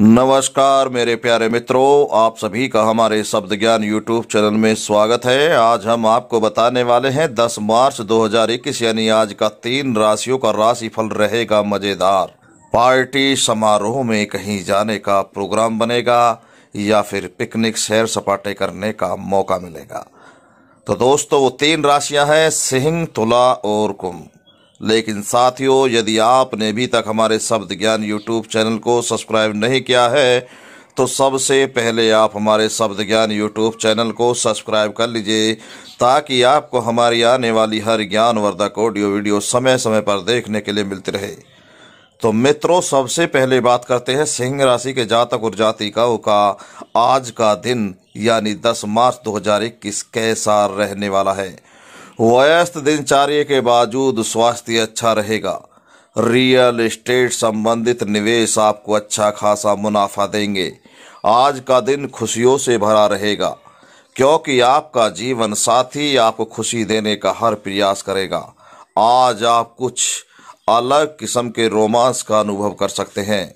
नमस्कार मेरे प्यारे मित्रों, आप सभी का हमारे शब्द ज्ञान यूट्यूब चैनल में स्वागत है। आज हम आपको बताने वाले हैं 10 मार्च 2021 यानी आज का तीन राशियों का राशिफल रहेगा मज़ेदार। पार्टी समारोह में कहीं जाने का प्रोग्राम बनेगा, या फिर पिकनिक, सैर सपाटे करने का मौका मिलेगा। तो दोस्तों, वो तीन राशियाँ हैं, सिंह, तुला और कुंभ। लेकिन साथियों, यदि आपने अभी तक हमारे शब्द ज्ञान यूट्यूब चैनल को सब्सक्राइब नहीं किया है तो सबसे पहले आप हमारे शब्द ज्ञान यूट्यूब चैनल को सब्सक्राइब कर लीजिए, ताकि आपको हमारी आने वाली हर ज्ञानवर्धक ऑडियो वीडियो समय समय पर देखने के लिए मिलती रहे। तो मित्रों, सबसे पहले बात करते हैं सिंह राशि के जातक और जातिकाओं का आज का दिन, यानी 10 मार्च 2021 कैसा रहने वाला है? व्यस्त दिनचर्या के बावजूद स्वास्थ्य अच्छा रहेगा। रियल एस्टेट संबंधित निवेश आपको अच्छा खासा मुनाफा देंगे। आज का दिन खुशियों से भरा रहेगा, क्योंकि आपका जीवन साथी आपको खुशी देने का हर प्रयास करेगा। आज आप कुछ अलग किस्म के रोमांस का अनुभव कर सकते हैं।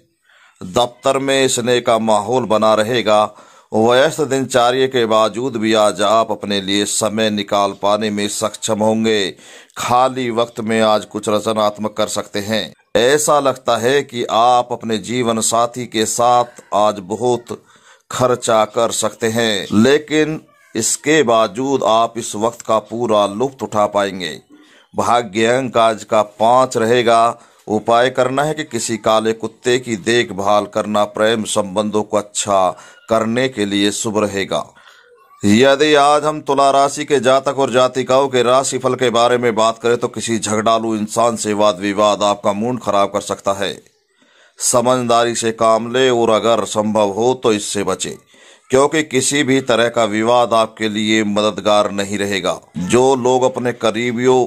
दफ्तर में स्नेह का माहौल बना रहेगा व्यस्त दिनचर्या के बावजूद भी आज आप अपने लिए समय निकाल पाने में सक्षम होंगे। खाली वक्त में आज कुछ रचनात्मक कर सकते हैं। ऐसा लगता है कि आप अपने जीवन साथी के साथ आज बहुत खर्चा कर सकते हैं, लेकिन इसके बावजूद आप इस वक्त का पूरा लुफ्त उठा पाएँगे। भाग्य अंक आज का पाँच रहेगा। उपाय करना है कि किसी काले कुत्ते की देखभाल करना प्रेम संबंधों को अच्छा करने के लिए शुभ रहेगा। यदि आज हम तुला राशि के जातक और जातिकाओं के राशिफल के बारे में बात करें तो किसी झगड़ालू इंसान से वाद विवाद आपका मूड खराब कर सकता है। समझदारी से काम ले और अगर संभव हो तो इससे बचे, क्योंकि किसी भी तरह का विवाद आपके लिए मददगार नहीं रहेगा। जो लोग अपने करीबियों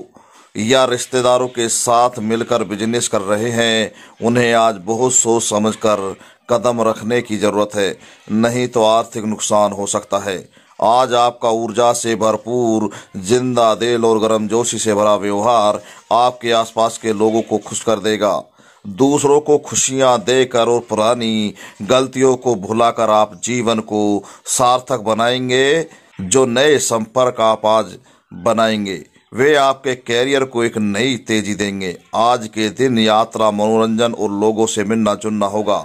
या रिश्तेदारों के साथ मिलकर बिज़नेस कर रहे हैं, उन्हें आज बहुत सोच समझकर कदम रखने की ज़रूरत है, नहीं तो आर्थिक नुकसान हो सकता है। आज आपका ऊर्जा से भरपूर, ज़िंदा दिल और गर्मजोशी से भरा व्यवहार आपके आसपास के लोगों को खुश कर देगा। दूसरों को खुशियाँ देकर और पुरानी गलतियों को भुलाकर आप जीवन को सार्थक बनाएँगे, जो नए संपर्क आप आज बनाएँगे। वे आपके कैरियर को एक नई तेज़ी देंगे। आज के दिन यात्रा मनोरंजन और लोगों से मिलना जुलना होगा।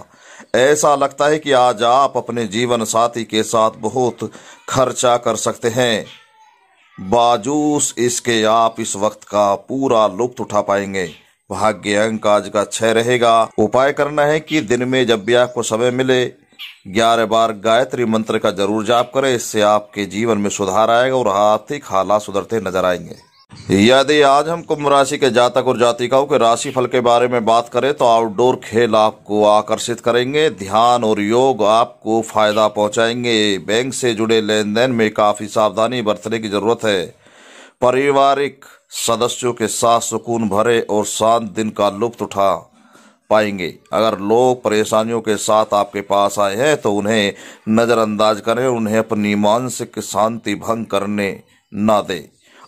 ऐसा लगता है कि आज आप अपने जीवन साथी के साथ बहुत खर्चा कर सकते हैं। बाजूस, इसके आप इस वक्त का पूरा लुप्त उठा पाएँगे। भाग्य अंक आज का छह रहेगा। उपाय करना है कि दिन में जब भी आपको समय मिले, ग्यारह बार गायत्री मंत्र का ज़रूर जाप करें। इससे आपके जीवन में सुधार आएगा और आर्थिक हालात सुधरते नज़र आएँगे। यदि आज हम कुंभ राशि के जातक और जातिकाओं के राशि फल के बारे में बात करें तो आउटडोर खेल आपको आकर्षित करेंगे। ध्यान और योग आपको फ़ायदा पहुंचाएँगे। बैंक से जुड़े लेन देन में काफ़ी सावधानी बरतने की ज़रूरत है। पारिवारिक सदस्यों के साथ सुकून भरे और शांत दिन का लुप्त उठा पाएँगे। अगर लोग परेशानियों के साथ आपके पास आए हैं तो उन्हें नजरअंदाज करें, उन्हें अपनी मानसिक शांति भंग करने ना दें।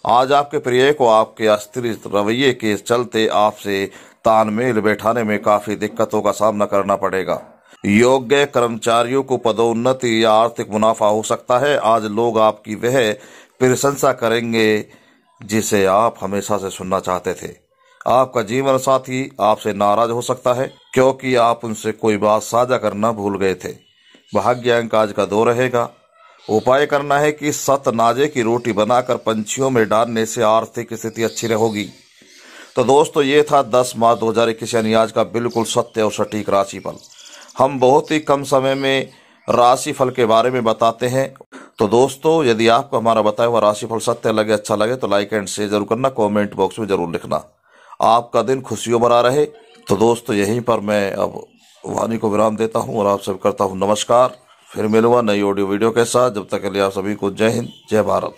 आज आपके प्रिय को आपके अस्थिर रवैये के चलते आपसे तालमेल बैठाने में काफ़ी दिक्कतों का सामना करना पड़ेगा। योग्य कर्मचारियों को पदोन्नति या आर्थिक मुनाफा हो सकता है। आज लोग आपकी वह प्रशंसा करेंगे जिसे आप हमेशा से सुनना चाहते थे। आपका जीवन साथी आपसे नाराज़ हो सकता है, क्योंकि आप उनसे कोई बात साझा करना भूल गए थे। भाग्य अंक आज का दो रहेगा। उपाय करना है कि सत नाजे की रोटी बनाकर पंछियों में डालने से आर्थिक स्थिति अच्छी रहेगी। तो दोस्तों, ये था 10 मार्च दो हज़ार इक्कीस यानी आज का बिल्कुल सत्य और सटीक राशिफल। हम बहुत ही कम समय में राशिफल के बारे में बताते हैं। तो दोस्तों, यदि आपको हमारा बताया हुआ राशिफल सत्य लगे अच्छा लगे तो लाइक एंड शेयर ज़रूर करना कमेंट बॉक्स में ज़रूर लिखना। आपका दिन खुशियों भरा रहे। तो दोस्तों, यहीं पर मैं अब वाणी को विराम देता हूँ और आप सब करता हूँ नमस्कार। फिर मिलूँगा नई ऑडियो वीडियो के साथ। जब तक के लिए आप सभी को जय हिंद, जय भारत।